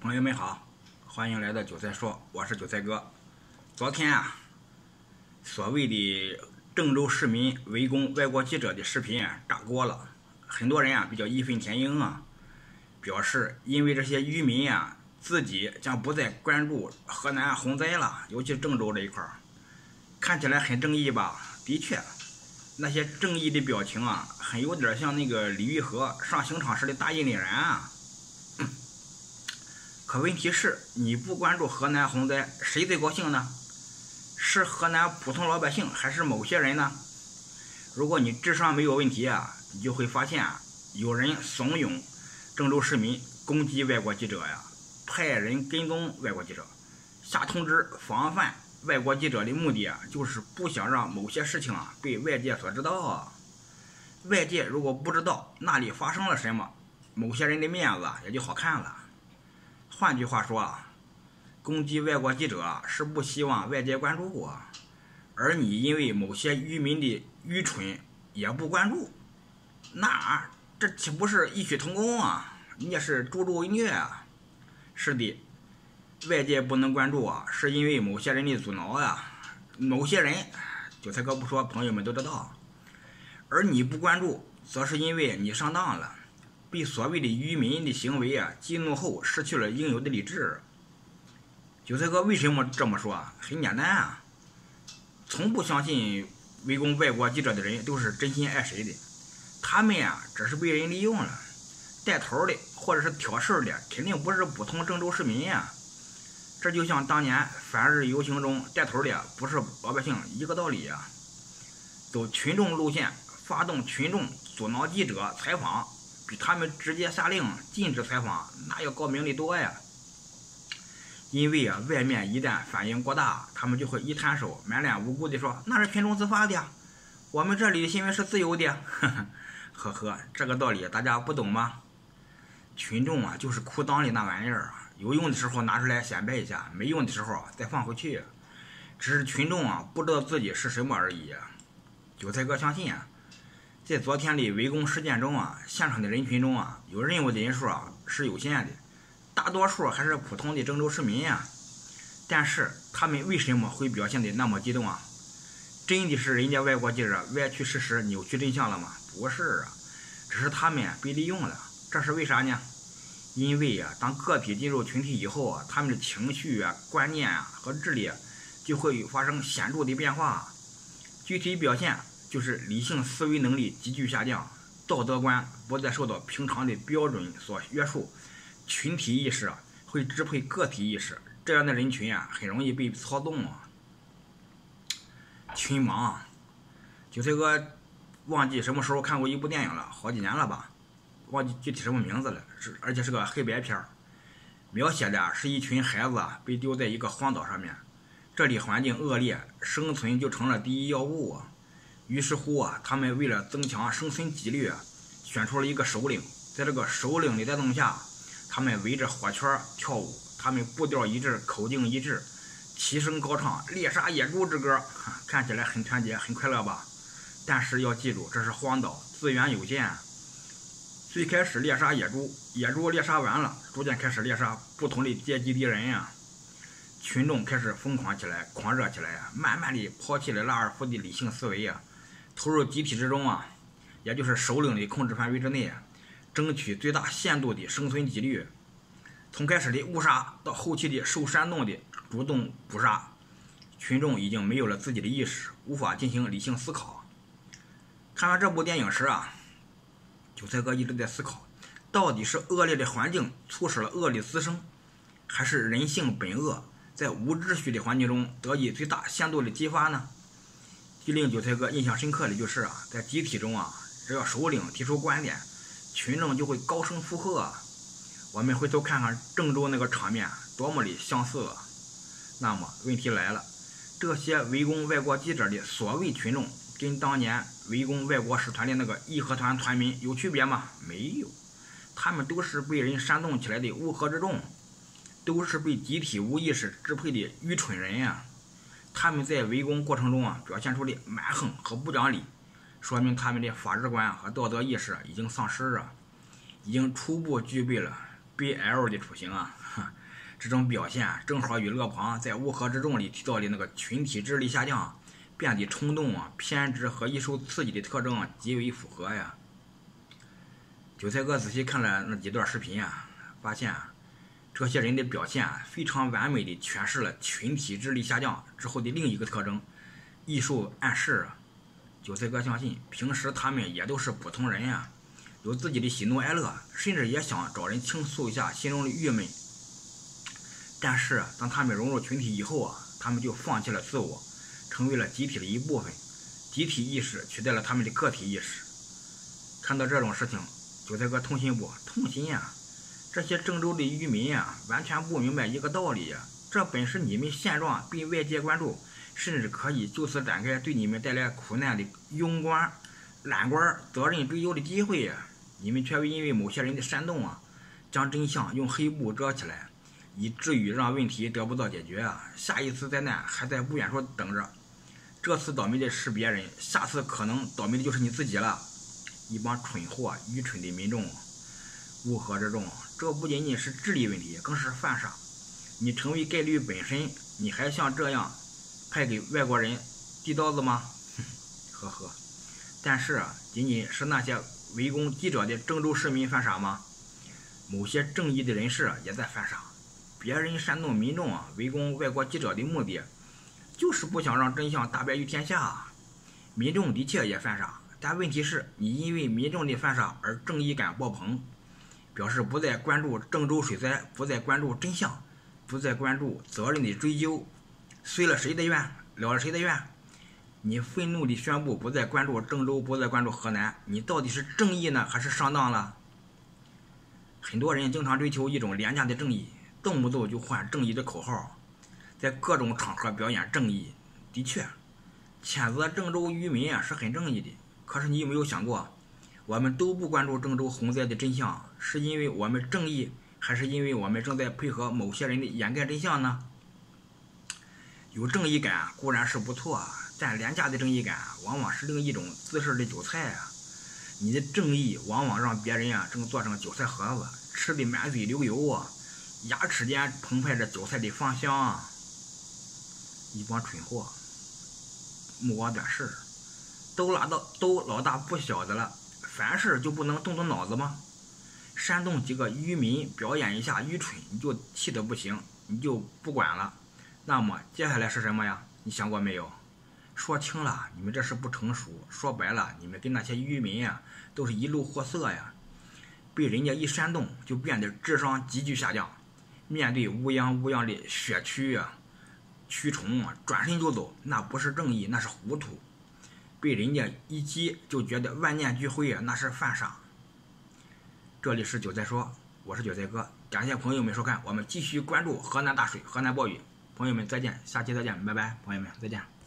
朋友们好，欢迎来到韭菜说，我是韭菜哥。昨天啊，所谓的郑州市民围攻外国记者的视频炸锅了，很多人啊比较义愤填膺啊，表示因为这些渔民啊自己将不再关注河南洪灾了，尤其郑州这一块儿，看起来很正义吧？的确，那些正义的表情啊，很有点像那个李玉和上刑场时的大义凛然啊。可问题是，你不关注河南洪灾，谁最高兴呢？是河南普通老百姓，还是某些人呢？如果你智商没有问题啊，你就会发现啊，有人怂恿郑州市民攻击外国记者呀，派人跟踪外国记者，下通知防范外国记者的目的啊，就是不想让某些事情啊被外界所知道啊。外界如果不知道那里发生了什么，某些人的面子也就好看了。换句话说啊，攻击外国记者是不希望外界关注我，而你因为某些渔民的愚蠢也不关注，那这岂不是异曲同工啊？你也是助纣为虐啊！是的，外界不能关注啊，是因为某些人的阻挠啊。某些人，韭菜哥不说，朋友们都知道。而你不关注，则是因为你上当了。被所谓的渔民的行为啊激怒后，失去了应有的理智。韭菜哥为什么这么说？很简单啊，从不相信围攻外国记者的人都是真心爱谁的，他们啊只是被人利用了，带头的或者是挑事的，肯定不是普通郑州市民呀。这就像当年反日游行中带头的不是老百姓一个道理呀。走群众路线，发动群众阻挠记者采访。比他们直接下令禁止采访，那要高明的多呀！因为啊，外面一旦反应过大，他们就会一摊手，满脸无辜的说：“那是群众自发的，我们这里的新闻是自由的。”呵呵呵呵，这个道理大家不懂吗？群众啊，就是裤裆里那玩意儿啊，有用的时候拿出来显摆一下，没用的时候再放回去。只是群众啊，不知道自己是什么而已。韭菜哥相信啊。在昨天的围攻事件中啊，现场的人群中啊，有任务的人数啊是有限的，大多数还是普通的郑州市民呀。但是他们为什么会表现的那么激动啊？真的是人家外国记者歪曲事实、扭曲真相了吗？不是啊，只是他们被利用了。这是为啥呢？因为呀，当个体进入群体以后啊，他们的情绪啊、观念啊和智力啊就会发生显著的变化。具体表现。就是理性思维能力急剧下降，道德观不再受到平常的标准所约束，群体意识会支配个体意识，这样的人群啊，很容易被操纵啊。群盲，韭菜哥忘记什么时候看过一部电影了，好几年了吧，忘记具体什么名字了，是而且是个黑白片，描写的是一群孩子被丢在一个荒岛上面，这里环境恶劣，生存就成了第一要务啊。于是乎啊，他们为了增强生存几率，选出了一个首领。在这个首领的带动下，他们围着火圈跳舞，他们步调一致，口径一致，齐声高唱猎杀野猪之歌，看起来很团结，很快乐吧？但是要记住，这是荒岛，资源有限。最开始猎杀野猪，野猪猎杀完了，逐渐开始猎杀不同的阶级敌人呀。群众开始疯狂起来，狂热起来，慢慢的抛弃了拉尔夫的理性思维呀。投入集体之中啊，也就是首领的控制范围之内，争取最大限度的生存几率。从开始的误杀到后期的受煽动的主动捕杀，群众已经没有了自己的意识，无法进行理性思考。看完这部电影时啊，韭菜哥一直在思考，到底是恶劣的环境促使了恶的滋生，还是人性本恶在无秩序的环境中得以最大限度的激发呢？令韭菜哥印象深刻的就是啊，在集体中啊，只要首领提出观点，群众就会高声附和。我们回头看看郑州那个场面，多么的相似啊。那么问题来了，这些围攻外国记者的所谓群众，跟当年围攻外国使团的那个义和团团民有区别吗？没有，他们都是被人煽动起来的乌合之众，都是被集体无意识支配的愚蠢人呀。他们在围攻过程中啊，表现出的蛮横和不讲理，说明他们的法治观和道德意识已经丧失了，已经初步具备了 BL 的雏形啊！这种表现正好与勒庞在《乌合之众》里提到的那个群体智力下降、变得冲动啊、偏执和易受刺激的特征极为符合呀。韭菜哥仔细看了那几段视频啊，发现啊这些人的表现非常完美的诠释了群体智力下降之后的另一个特征——易受暗示。韭菜哥相信，平时他们也都是普通人呀，有自己的喜怒哀乐，甚至也想找人倾诉一下心中的郁闷。但是，当他们融入群体以后啊，他们就放弃了自我，成为了集体的一部分，集体意识取代了他们的个体意识。看到这种事情，韭菜哥痛心不？痛心呀！这些郑州的渔民啊，完全不明白一个道理：这本是你们现状被外界关注，甚至可以就此展开对你们带来苦难的庸官、懒官责任追究的机会呀！你们却因为某些人的煽动啊，将真相用黑布遮起来。以至于让问题得不到解决啊！下一次灾难还在不远处等着。这次倒霉的是别人，下次可能倒霉的就是你自己了。一帮蠢货、愚蠢的民众，乌合之众。这不仅仅是智力问题，更是犯傻。你成为概率本身，你还像这样派给外国人递刀子吗？呵呵。但是，仅仅是那些围攻记者的郑州市民犯傻吗？某些正义的人士也在犯傻。别人煽动民众啊围攻外国记者的目的，就是不想让真相大白于天下。民众的确也犯傻，但问题是你因为民众的犯傻而正义感爆棚，表示不再关注郑州水灾，不再关注真相，不再关注责任的追究，随了谁的愿，了了谁的愿。你愤怒地宣布不再关注郑州，不再关注河南，你到底是正义呢，还是上当了？很多人经常追求一种廉价的正义。动不动就换正义的口号，在各种场合表演正义。的确，谴责郑州渔民啊是很正义的。可是你有没有想过，我们都不关注郑州洪灾的真相，是因为我们正义，还是因为我们正在配合某些人的掩盖真相呢？有正义感固然是不错，但廉价的正义感往往是另一种姿势的韭菜啊！你的正义往往让别人啊正做成韭菜盒子，吃的满嘴流油啊！牙齿间澎湃着韭菜的芳香啊，一帮蠢货，目光短视，都拉到都老大不小的了，凡事就不能动动脑子吗？煽动几个愚民表演一下愚蠢，你就气得不行，你就不管了？那么接下来是什么呀？你想过没有？说轻了，你们这是不成熟；说白了，你们跟那些愚民呀，都是一路货色呀，被人家一煽动，就变得智商急剧下降。面对乌泱乌泱的血蛆啊、蛆虫啊，转身就走，那不是正义，那是糊涂。被人家一击就觉得万念俱灰啊，那是犯傻。这里是韭菜说，我是韭菜哥，感谢朋友们收看，我们继续关注河南大水、河南暴雨。朋友们再见，下期再见，拜拜，朋友们再见。